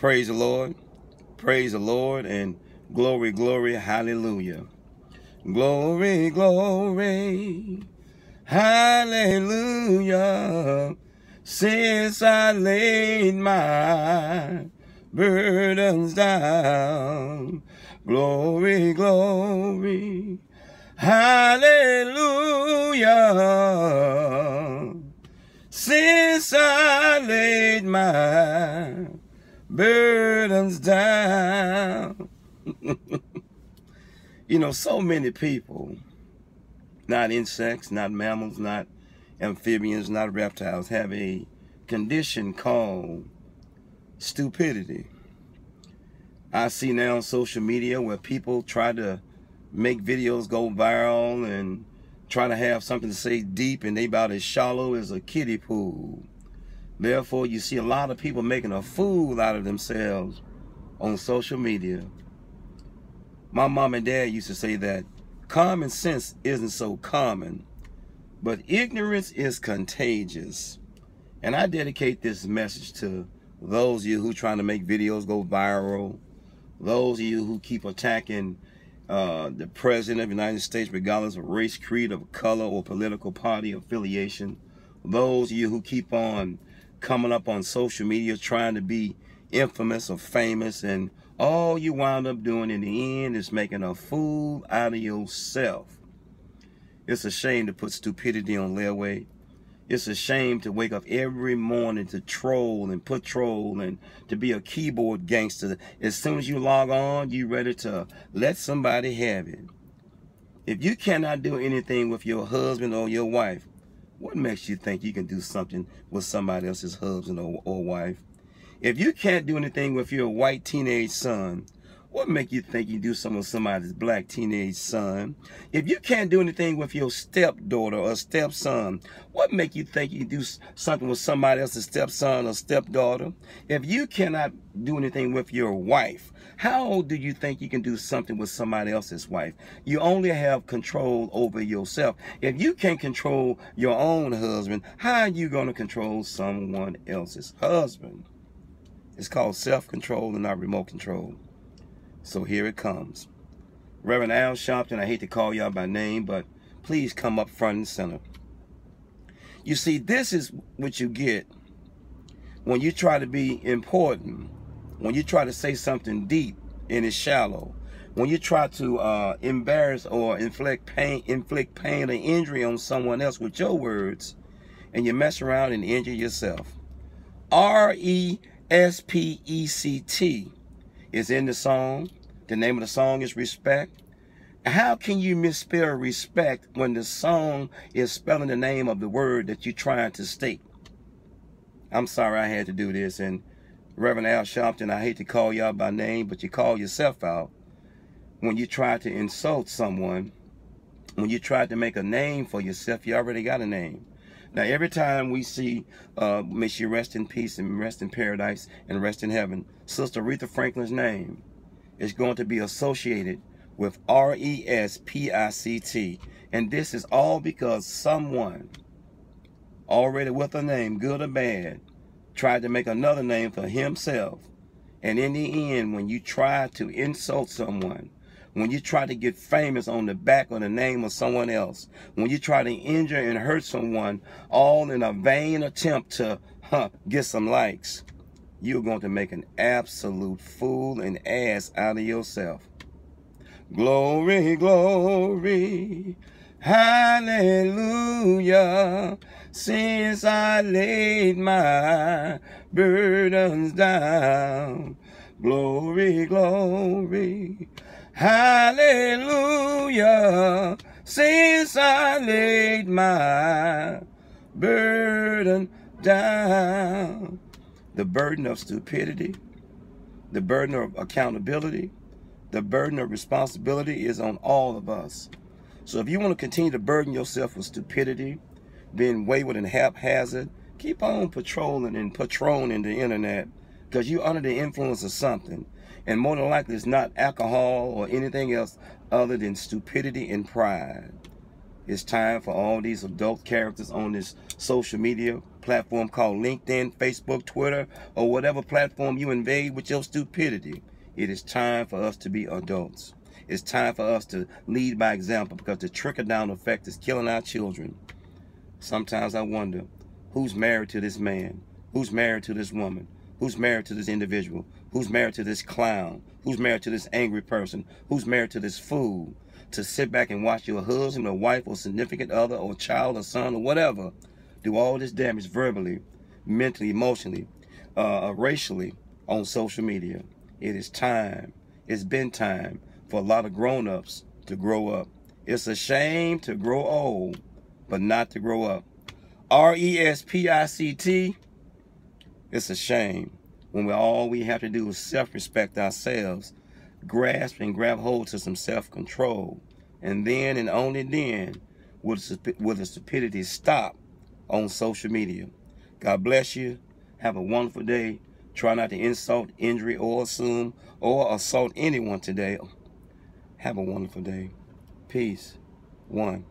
Praise the Lord. Praise the Lord and glory, glory, hallelujah. Glory, glory, hallelujah. Since I laid my burdens down, glory, glory, hallelujah. Since I laid my burdens down. you know, so many people, not insects, not mammals, not amphibians, not reptiles, have a condition called stupidity. I see now on social media where people try to make videos go viral and try to have something to say deep and they about as shallow as a kiddie pool. Therefore, you see a lot of people making a fool out of themselves on social media. My mom and dad used to say that common sense isn't so common, but ignorance is contagious. And I dedicate this message to those of you who are trying to make videos go viral, those of you who keep attacking uh, the President of the United States regardless of race, creed, of color, or political party affiliation, those of you who keep on coming up on social media trying to be infamous or famous and all you wind up doing in the end is making a fool out of yourself. It's a shame to put stupidity on layaway. It's a shame to wake up every morning to troll and patrol and to be a keyboard gangster. As soon as you log on, you ready to let somebody have it. If you cannot do anything with your husband or your wife, what makes you think you can do something with somebody else's husband or, or wife? If you can't do anything with your white teenage son, what make you think you do something with somebody's black teenage son? If you can't do anything with your stepdaughter or stepson, what make you think you do something with somebody else's stepson or stepdaughter? If you cannot do anything with your wife, how do you think you can do something with somebody else's wife? You only have control over yourself. If you can't control your own husband, how are you going to control someone else's husband? It's called self-control and not remote control. So here it comes. Reverend Al Sharpton, I hate to call y'all by name, but please come up front and center. You see, this is what you get when you try to be important, when you try to say something deep and it's shallow, when you try to uh, embarrass or inflict pain, inflict pain or injury on someone else with your words, and you mess around and injure yourself. R E S P E C T is in the song. The name of the song is Respect. How can you misspell respect when the song is spelling the name of the word that you're trying to state? I'm sorry I had to do this. And Reverend Al Sharpton, I hate to call y'all by name, but you call yourself out when you try to insult someone, when you try to make a name for yourself, you already got a name. Now, every time we see, uh, may she rest in peace and rest in paradise and rest in heaven, Sister Aretha Franklin's name is going to be associated with R-E-S-P-I-C-T. And this is all because someone already with a name, good or bad, tried to make another name for himself. And in the end, when you try to insult someone, when you try to get famous on the back of the name of someone else, when you try to injure and hurt someone, all in a vain attempt to huh, get some likes, you're going to make an absolute fool and ass out of yourself. Glory, glory, hallelujah. Since I laid my burdens down, glory, glory, Hallelujah. Since I laid my burden down. The burden of stupidity, the burden of accountability, the burden of responsibility is on all of us. So if you want to continue to burden yourself with stupidity, being wayward and haphazard, keep on patrolling and patroning the internet because you're under the influence of something. And more than likely, it's not alcohol or anything else other than stupidity and pride. It's time for all these adult characters on this social media platform called LinkedIn, Facebook, Twitter, or whatever platform you invade with your stupidity. It is time for us to be adults. It's time for us to lead by example because the trickle down effect is killing our children. Sometimes I wonder who's married to this man? Who's married to this woman? Who's married to this individual? Who's married to this clown? Who's married to this angry person? Who's married to this fool? To sit back and watch your husband or wife or significant other or child or son or whatever do all this damage verbally, mentally, emotionally, uh, racially on social media. It is time. It's been time for a lot of grown-ups to grow up. It's a shame to grow old, but not to grow up. R-E-S-P-I-C-T, it's a shame when we all we have to do is self-respect ourselves, grasp and grab hold to some self-control, and then and only then will the, will the stupidity stop on social media. God bless you. Have a wonderful day. Try not to insult, injury, or assume, or assault anyone today. Have a wonderful day. Peace. One.